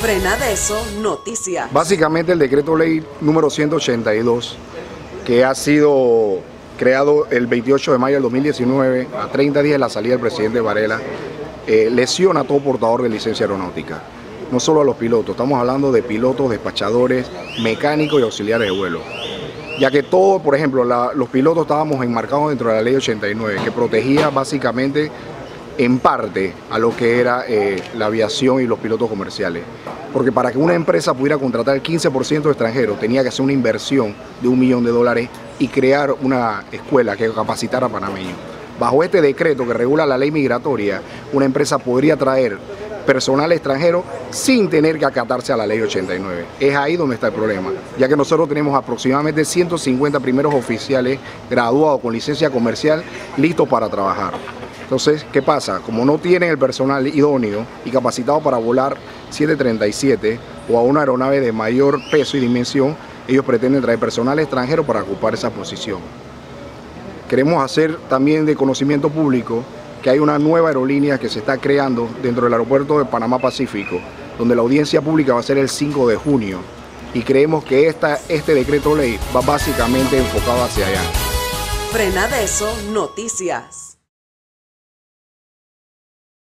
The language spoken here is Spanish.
Frena de eso, noticias. Básicamente el decreto ley número 182, que ha sido creado el 28 de mayo del 2019, a 30 días de la salida del presidente Varela, eh, lesiona a todo portador de licencia aeronáutica. No solo a los pilotos, estamos hablando de pilotos, despachadores, mecánicos y auxiliares de vuelo. Ya que todos, por ejemplo, los pilotos estábamos enmarcados dentro de la ley 89, que protegía básicamente en parte a lo que era eh, la aviación y los pilotos comerciales. Porque para que una empresa pudiera contratar el 15% de extranjeros tenía que hacer una inversión de un millón de dólares y crear una escuela que capacitara panameños. Bajo este decreto que regula la ley migratoria, una empresa podría traer personal extranjero sin tener que acatarse a la ley 89. Es ahí donde está el problema, ya que nosotros tenemos aproximadamente 150 primeros oficiales graduados con licencia comercial listos para trabajar. Entonces, ¿qué pasa? Como no tienen el personal idóneo y capacitado para volar 737 o a una aeronave de mayor peso y dimensión, ellos pretenden traer personal extranjero para ocupar esa posición. Queremos hacer también de conocimiento público que hay una nueva aerolínea que se está creando dentro del aeropuerto de Panamá Pacífico, donde la audiencia pública va a ser el 5 de junio y creemos que esta, este decreto ley va básicamente enfocado hacia allá. Frena de eso, noticias.